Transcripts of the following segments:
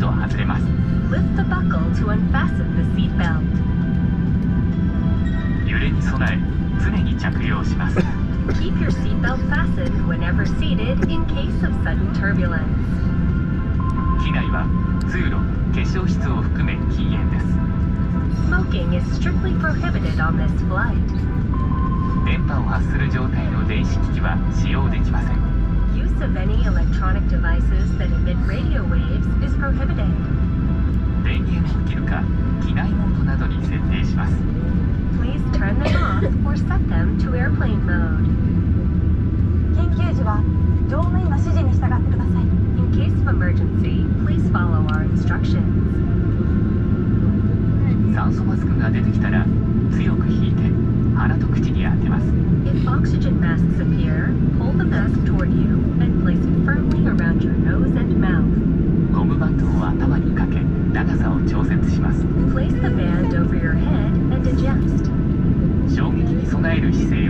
トを外れます Lift the buckle to unfasten the seat belt. 揺れに備え常に着用します Keep your seatbelt fastened whenever seated in case of sudden turbulence. 機内は通路、化粧室を含め禁煙です Smoking is strictly prohibited on this flight. 電波を発する状態の電子機器は使用できません Use of any electronic devices that emit radio waves is prohibited. か機内モードなどに設定します Please turn them off or set them to airplane mode. 緊急時は乗務員の指示に従ってください In case of emergency, please follow our instructions. 酸素マスクが出てきたら強く引いて鼻と口に当てます If oxygen masks appear, pull the mask toward you and place it firmly around your nose and mouth. ゴムバンドを頭にかけ長さを調節します。衝撃に備える姿勢を。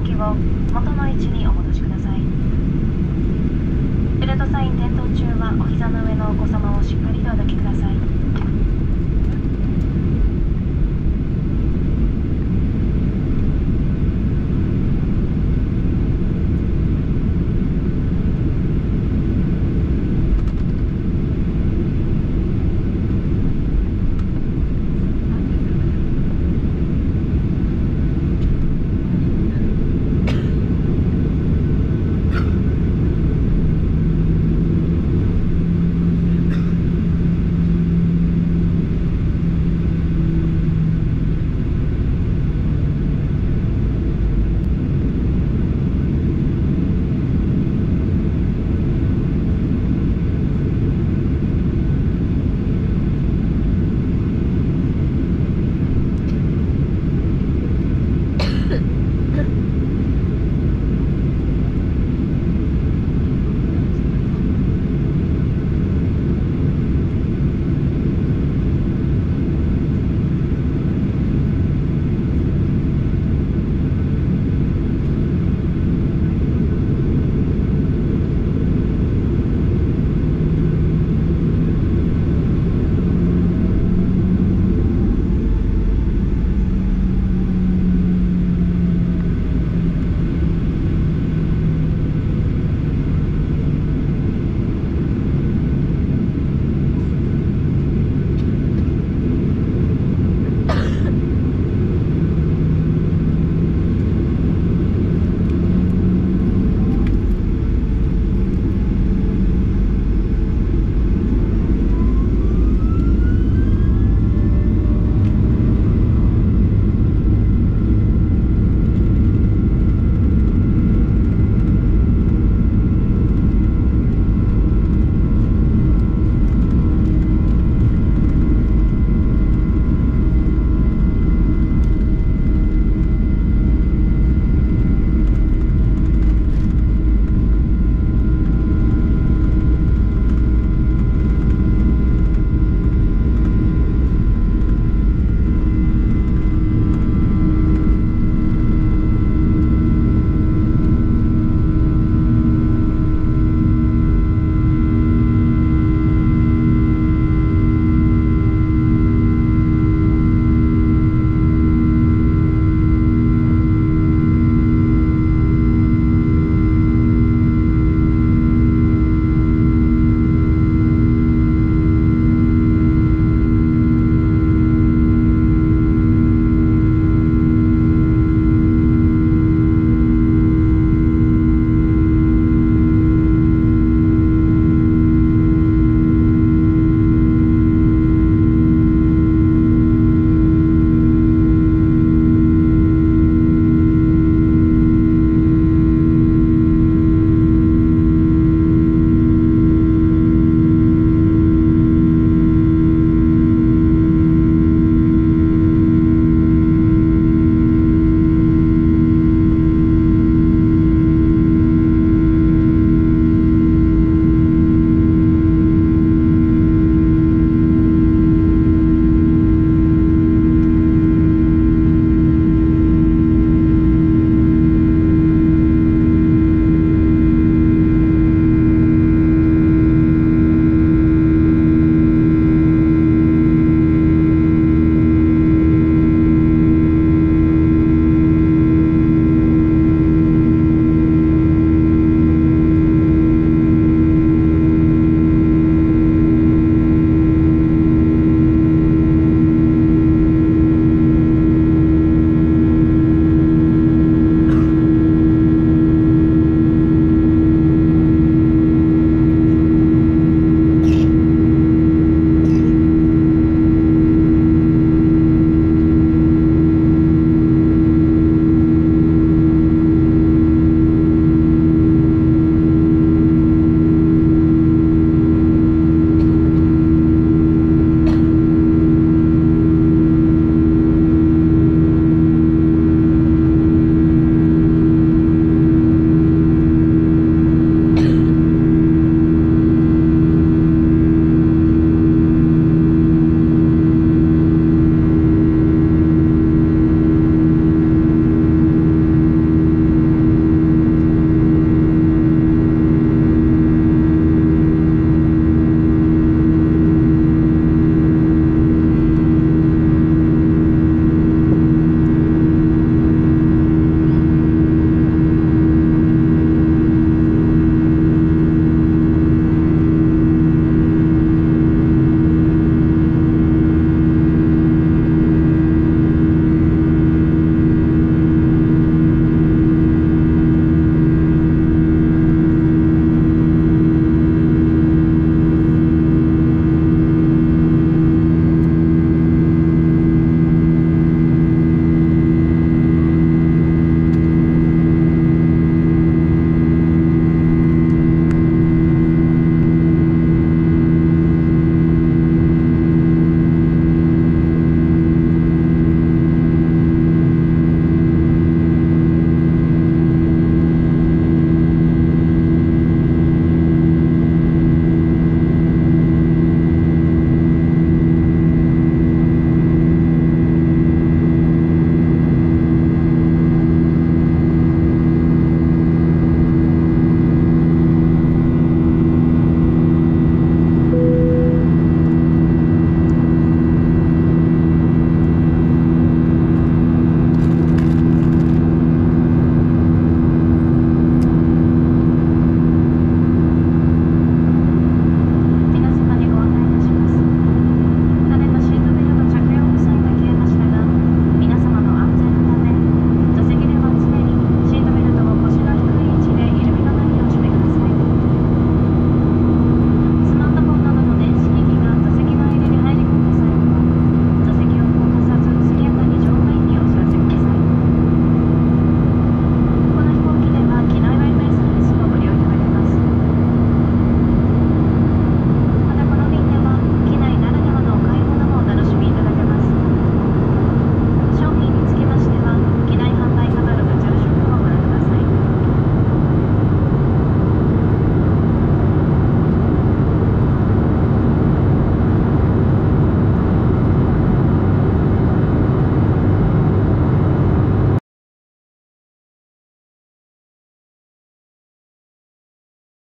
置きを元の位置にお戻しくださいベルトサイン点灯中はお膝の上のお子様をしっかりとお抱きください